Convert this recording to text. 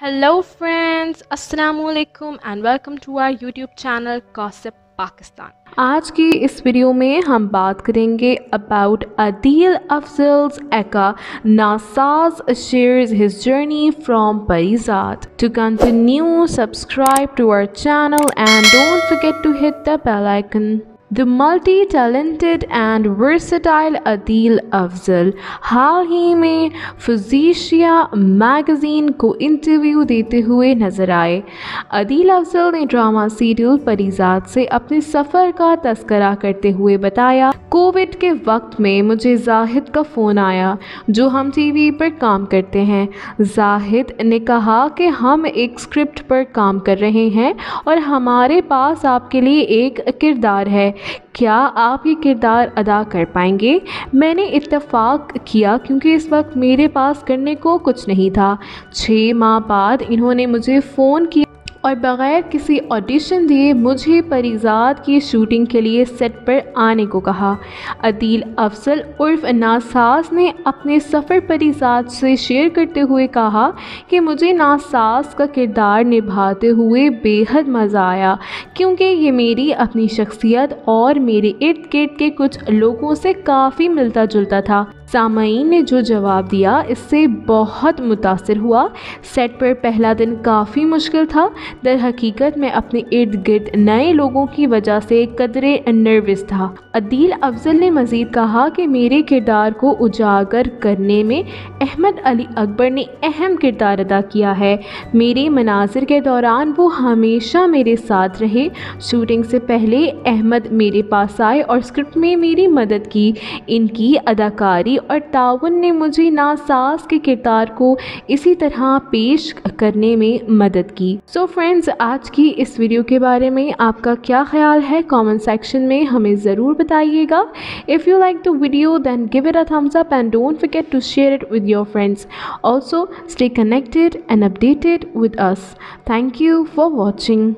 Hello friends, Assalamu alaikum and welcome to our YouTube channel Gossip Pakistan. आज की इस video में हम बात करेंगे अबाउट अदील अफजल्स एका NASA's shares his journey from Parijat to continue subscribe to our channel and don't forget to hit the bell icon The multi-talented and versatile Adil Afzal हाल ही में फिजिशिया मैगज़ीन को इंटरव्यू देते हुए नज़र आए। अदील अफजल ने ड्रामा सीरियल परिजात से अपने सफ़र का तस्करा करते हुए बताया, कोविड के वक्त में मुझे जाहिद का फ़ोन आया, जो हम टीवी पर काम करते हैं। जाहिद ने कहा कि हम एक स्क्रिप्ट पर काम कर रहे हैं और हमारे पास आपके लिए एक किरदार है। क्या आप ये किरदार अदा कर पाएँगे? मैंने इत्तेफाक किया क्योंकि इस वक्त मेरे पास करने को कुछ नहीं था। छः माह बाद इन्होंने मुझे फ़ोन किया। और बग़ैर किसी ऑडिशन दिए मुझे परिजात की शूटिंग के लिए सेट पर आने को कहा। अदील अफसल उर्फ़ नासाज ने अपने सफ़र परिजात से शेयर करते हुए कहा कि मुझे नासाज का किरदार निभाते हुए बेहद मज़ा आया, क्योंकि ये मेरी अपनी शख्सियत और मेरे इर्द गिर्द के कुछ लोगों से काफ़ी मिलता जुलता था। सामयीन ने जो जवाब दिया, इससे बहुत मुतासर हुआ। सेट पर पहला दिन काफ़ी मुश्किल था। दर हकीकत में अपने इर्द गिर्द नए लोगों की वजह से कदरे नर्वस था। अदील अफजल ने मज़ीद कहा कि मेरे किरदार को उजागर करने में अहमद अली अकबर ने अहम किरदार अदा किया है। मेरे मनाजिर के दौरान वो हमेशा मेरे साथ रहे। शूटिंग से पहले अहमद मेरे पास आए और स्क्रिप्ट में मेरी मदद की। इनकी अदाकारी और ताउन ने मुझे नासाज के किरदार को इसी तरह पेश करने में मदद की। सो so फ्रेंड्स आज की इस वीडियो के बारे में आपका क्या ख्याल है? कमेंट सेक्शन में हमें ज़रूर बताइएगा। If you like the video then give it a thumbs up and don't forget to share it with your friends also stay connected and updated with us thank you for watching